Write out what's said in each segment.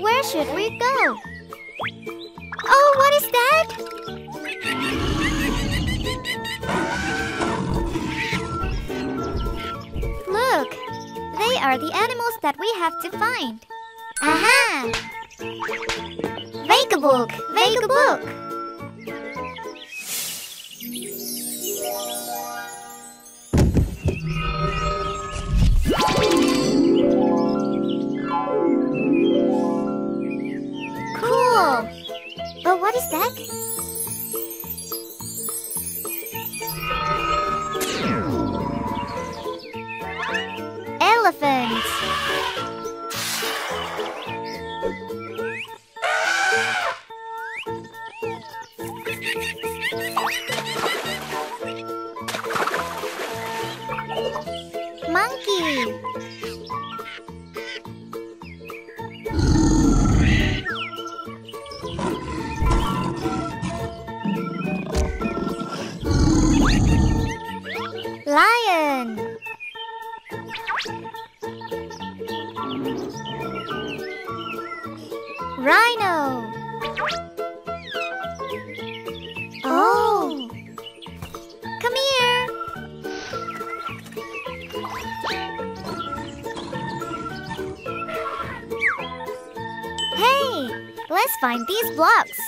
Where should we go? Oh, what is that? Look, they are the animals that we have to find. Aha! Vegabook, Vegabook. Cool. But what is that? Elephant. Monkey. Let's find these blocks.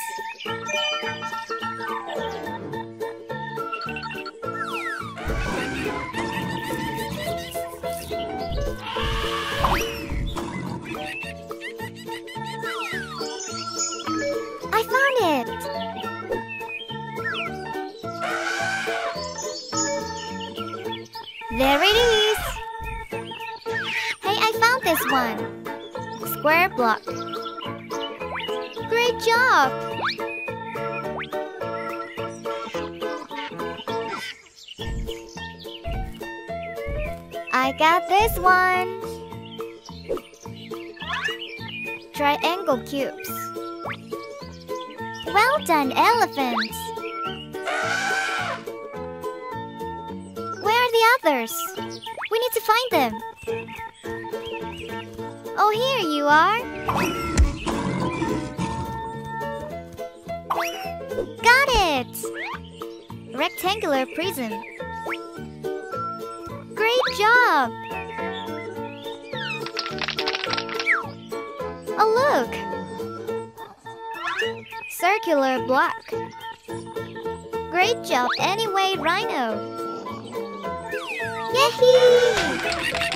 I found it. There it is. Hey, I found this one. Square block. Great job. I got this one. Triangle cubes. Well done, elephants. Where are the others? We need to find them. Oh, here you are. Got it! Rectangular prism. Great job! Oh, look! Circular block. Great job anyway, Rhino! Yay!